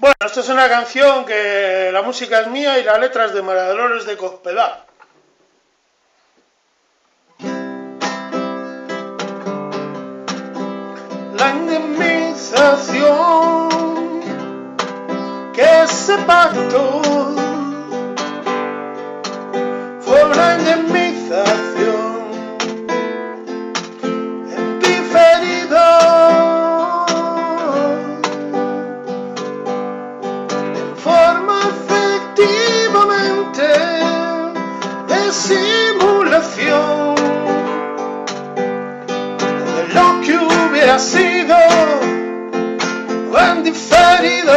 Bueno, esta es una canción que la música es mía y la letra es de María Dolores de Cospedal. La indemnización que se pactó fue una indemnización simulación de lo que hubiera sido en diferido.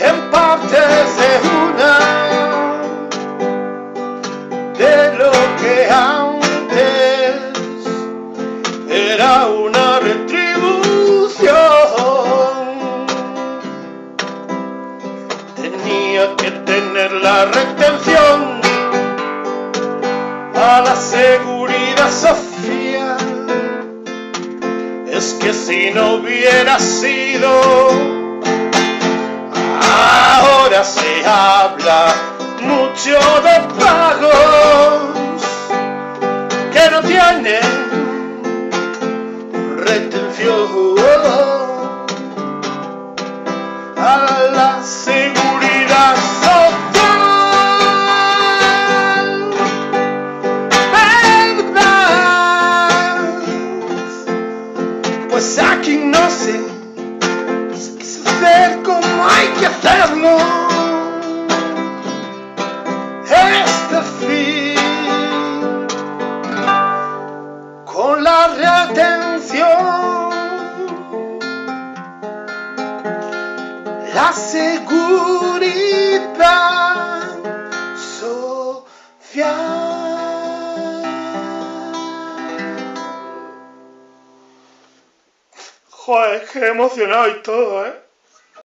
En partes de una de lo que antes era una retribución la retención a la seguridad social. Es que si no hubiera sido ahora se habla mucho de pagos que no tienen retención. A la seguridad Pues aquí no sé qué hacer como hay que hacerlo. Este fin con la retención, la seguridad Joder, qué emocionado y todo, ¿eh?